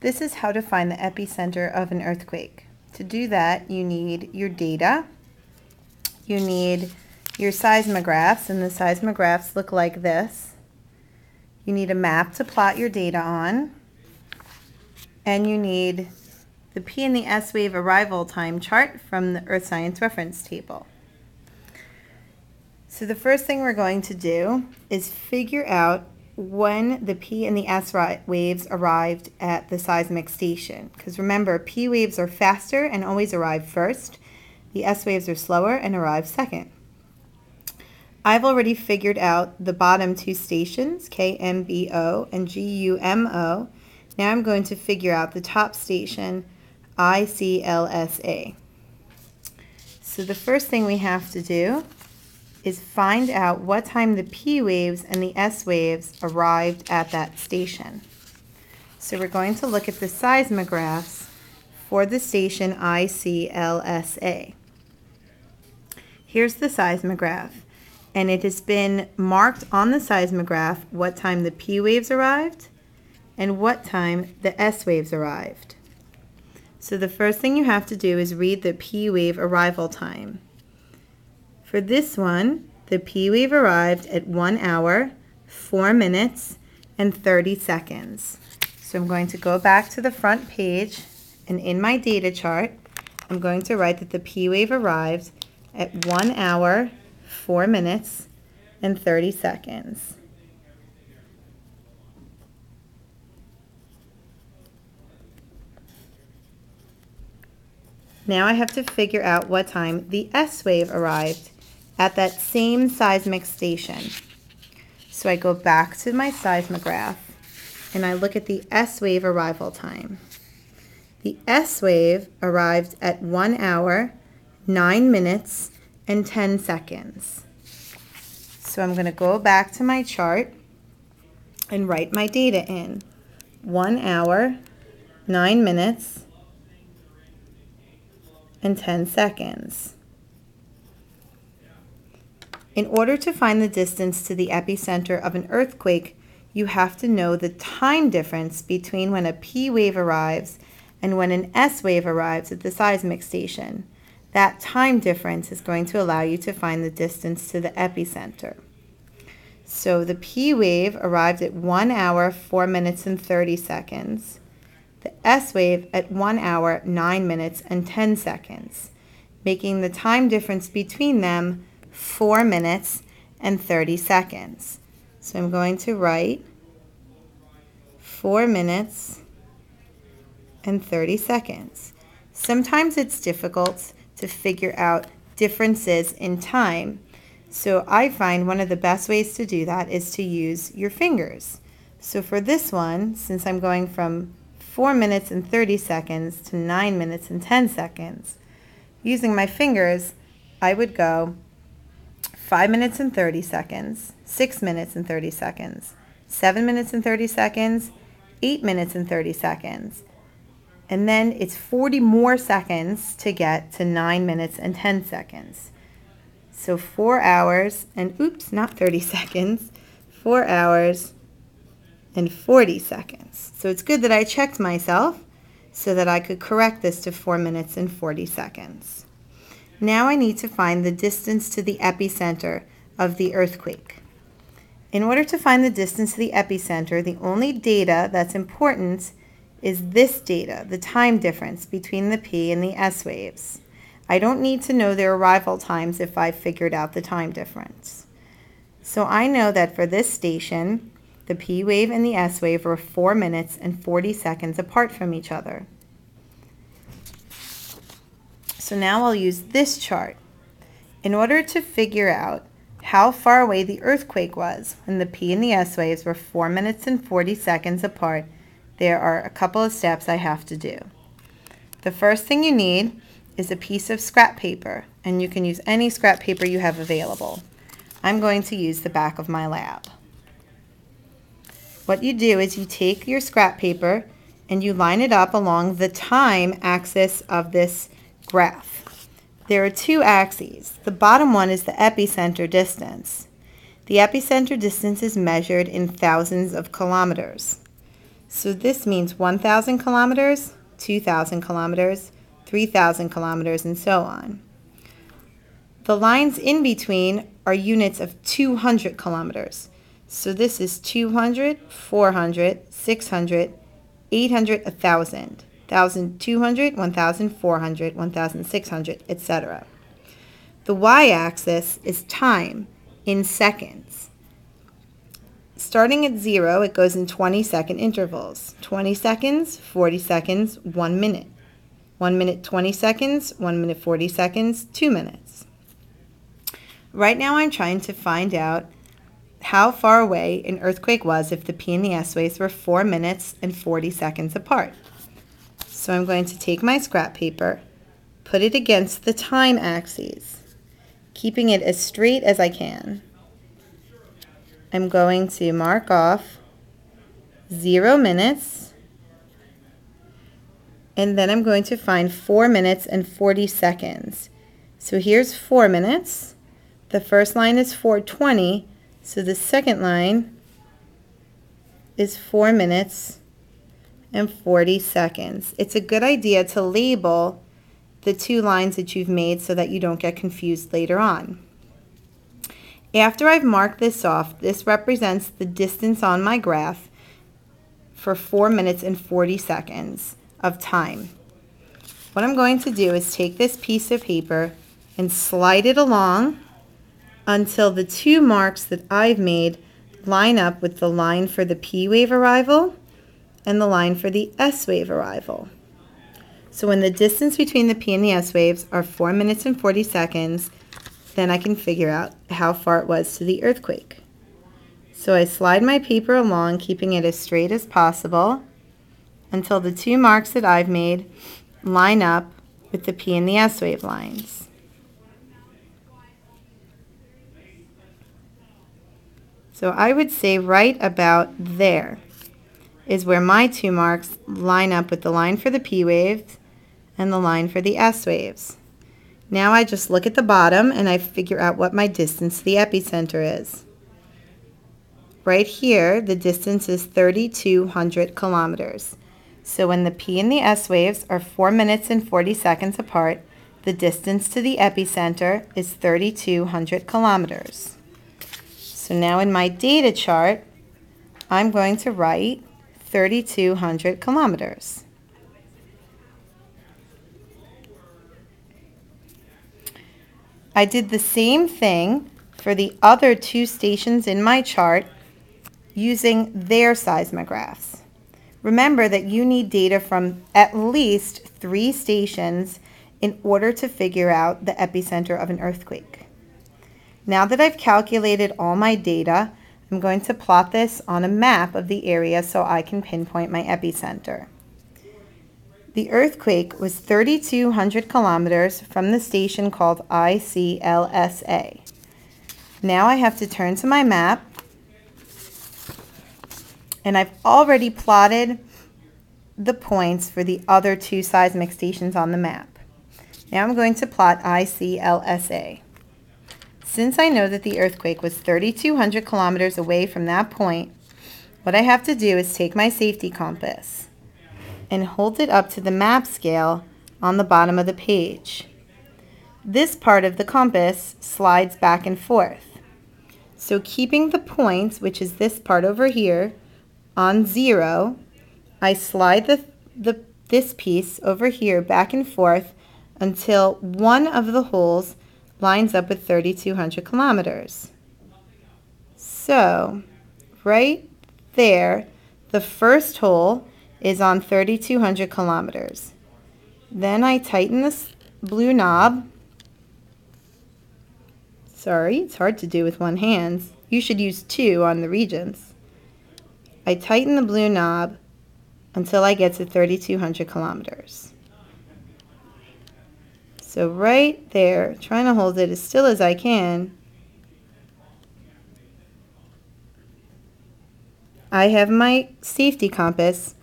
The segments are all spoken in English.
This is how to find the epicenter of an earthquake. To do that, you need your data, you need your seismographs, and the seismographs look like this. You need a map to plot your data on, and you need the P and the S wave arrival time chart from the Earth Science Reference Table. So the first thing we're going to do is figure out when the P and the S waves arrived at the seismic station. Because remember, P waves are faster and always arrive first. The S waves are slower and arrive second. I've already figured out the bottom two stations, KMBO and GUMO. Now I'm going to figure out the top station, ICLSA. So the first thing we have to do is find out what time the P waves and the S waves arrived at that station. So we're going to look at the seismographs for the station ICLSA. Here's the seismograph, and it has been marked on the seismograph what time the P waves arrived and what time the S waves arrived. So the first thing you have to do is read the P wave arrival time. For this one, the P wave arrived at 1 hour, 4 minutes, and 30 seconds. So I'm going to go back to the front page, and in my data chart, I'm going to write that the P wave arrived at 1 hour, 4 minutes, and 30 seconds. Now I have to figure out what time the S wave arrived at that same seismic station. So I go back to my seismograph and I look at the S wave arrival time. The S wave arrived at 1 hour, 9 minutes, and 10 seconds. So I'm going to go back to my chart and write my data in. 1 hour, 9 minutes, and 10 seconds. In order to find the distance to the epicenter of an earthquake, you have to know the time difference between when a P wave arrives and when an S wave arrives at the seismic station. That time difference is going to allow you to find the distance to the epicenter. So the P wave arrived at 1 hour, 4 minutes, and 30 seconds. The S wave at 1 hour, 9 minutes, and 10 seconds, making the time difference between them 4 minutes and 30 seconds. So I'm going to write 4 minutes and 30 seconds. Sometimes it's difficult to figure out differences in time. So I find one of the best ways to do that is to use your fingers. So for this one, since I'm going from 4 minutes and 30 seconds to 9 minutes and 10 seconds, using my fingers, I would go 5 minutes and 30 seconds, 6 minutes and 30 seconds, 7 minutes and 30 seconds, 8 minutes and 30 seconds. And then it's 40 more seconds to get to 9 minutes and 10 seconds. So 4 hours and oops, not 30 seconds, 4 hours and 40 seconds. So it's good that I checked myself so that I could correct this to 4 minutes and 40 seconds. Now I need to find the distance to the epicenter of the earthquake. In order to find the distance to the epicenter, the only data that's important is this data, the time difference between the P and the S waves. I don't need to know their arrival times if I've figured out the time difference. So I know that for this station, the P wave and the S wave were 4 minutes and 40 seconds apart from each other. So now I'll use this chart in order to figure out how far away the earthquake was when the P and the S waves were 4 minutes and 40 seconds apart. There are a couple of steps I have to do. The first thing you need is a piece of scrap paper, and you can use any scrap paper you have available. I'm going to use the back of my lab. What you do is you take your scrap paper and you line it up along the time axis of this graph. There are two axes. The bottom one is the epicenter distance. The epicenter distance is measured in thousands of kilometers. So this means 1,000 kilometers, 2,000 kilometers, 3,000 kilometers, and so on. The lines in between are units of 200 kilometers. So this is 200, 400, 600, 800, 1,000, 1,200, 1,400, 1,600, etc. The y-axis is time in seconds. Starting at zero, it goes in 20 second intervals. 20 seconds, 40 seconds, one minute. One minute, 20 seconds, one minute, 40 seconds, two minutes. Right now I'm trying to find out how far away an earthquake was if the P and the S waves were 4 minutes and 40 seconds apart. So I'm going to take my scrap paper, put it against the time axes, keeping it as straight as I can. I'm going to mark off 0 minutes, and then I'm going to find 4 minutes and 40 seconds. So here's 4 minutes. The first line is 420, so the second line is 4 minutes and 40 seconds. It's a good idea to label the two lines that you've made so that you don't get confused later on. After I've marked this off, this represents the distance on my graph for 4 minutes and 40 seconds of time. What I'm going to do is take this piece of paper and slide it along until the two marks that I've made line up with the line for the P wave arrival and the line for the S wave arrival. So when the distance between the P and the S waves are 4 minutes and 40 seconds, then I can figure out how far it was to the earthquake. So I slide my paper along, keeping it as straight as possible until the two marks that I've made line up with the P and the S wave lines. So I would say right about there is where my two marks line up with the line for the P waves and the line for the S waves. Now I just look at the bottom and I figure out what my distance to the epicenter is. Right here, the distance is 3,200 kilometers. So when the P and the S waves are 4 minutes and 40 seconds apart, the distance to the epicenter is 3,200 kilometers. So now in my data chart, I'm going to write 3,200 kilometers. I did the same thing for the other two stations in my chart using their seismographs. Remember that you need data from at least three stations in order to figure out the epicenter of an earthquake. Now that I've calculated all my data, I'm going to plot this on a map of the area so I can pinpoint my epicenter. The earthquake was 3,200 kilometers from the station called ICLSA. Now I have to turn to my map and I've already plotted the points for the other two seismic stations on the map. Now I'm going to plot ICLSA. Since I know that the earthquake was 3,200 kilometers away from that point, what I have to do is take my safety compass and hold it up to the map scale on the bottom of the page. This part of the compass slides back and forth. So keeping the points, which is this part over here, on zero, I slide the, the, this piece over here back and forth until one of the holes lines up with 3,200 kilometers. So, right there, the first hole is on 3,200 kilometers. Then I tighten this blue knob. Sorry, it's hard to do with one hand. You should use two on the Regents. I tighten the blue knob until I get to 3,200 kilometers. So right there, trying to hold it as still as I can, I have my safety compass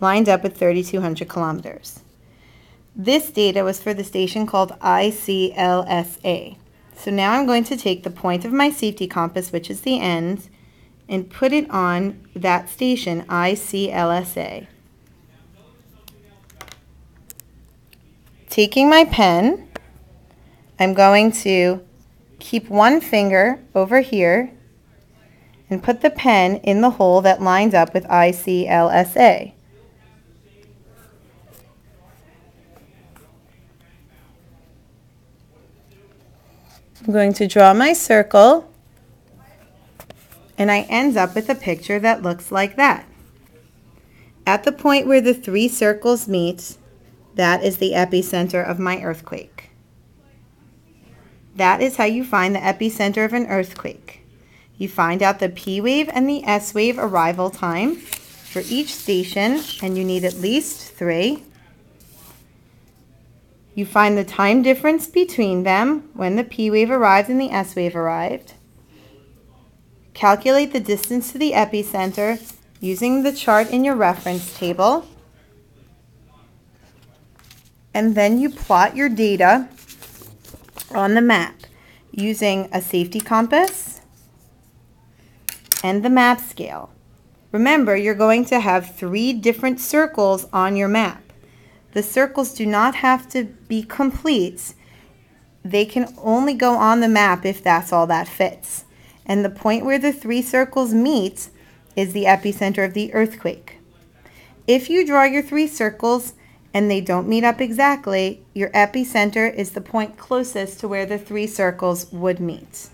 lined up at 3,200 kilometers. This data was for the station called ICLSA. So now I'm going to take the point of my safety compass, which is the end, and put it on that station, ICLSA. Taking my pen, I'm going to keep one finger over here and put the pen in the hole that lines up with ICLSA. I'm going to draw my circle and I end up with a picture that looks like that. At the point where the three circles meet, that is the epicenter of my earthquake. That is how you find the epicenter of an earthquake. You find out the P wave and the S wave arrival time for each station, and you need at least three. You find the time difference between them when the P wave arrived and the S wave arrived. Calculate the distance to the epicenter using the chart in your reference table. And then you plot your data on the map using a safety compass and the map scale. Remember, you're going to have three different circles on your map. The circles do not have to be complete. They can only go on the map if that's all that fits. And the point where the three circles meet is the epicenter of the earthquake. If you draw your three circles and they don't meet up exactly, your epicenter is the point closest to where the three circles would meet.